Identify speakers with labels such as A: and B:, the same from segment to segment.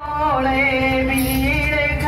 A: Oh, baby,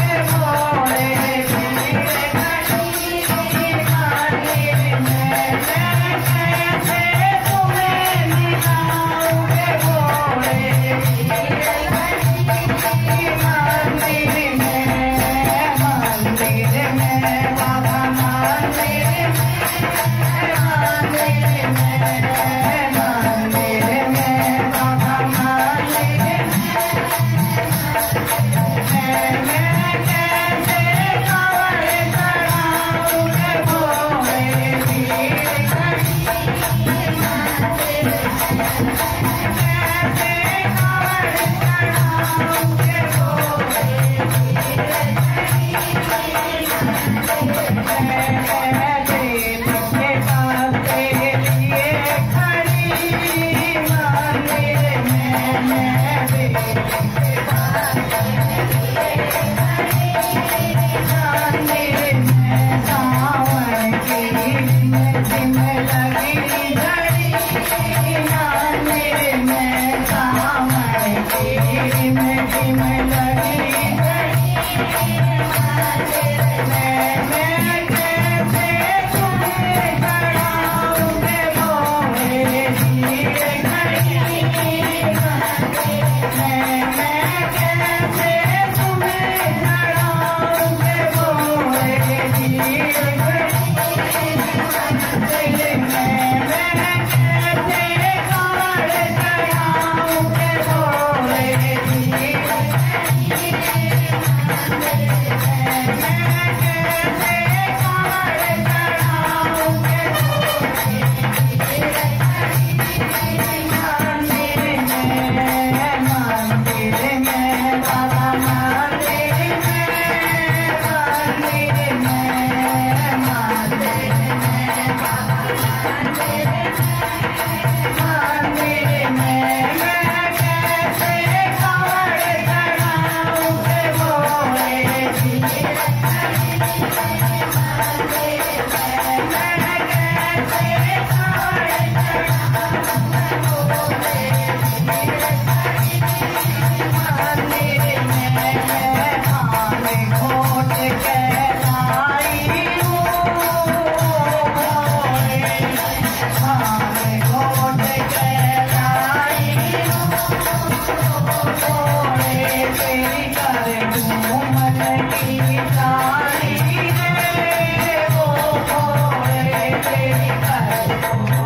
A: Thank you.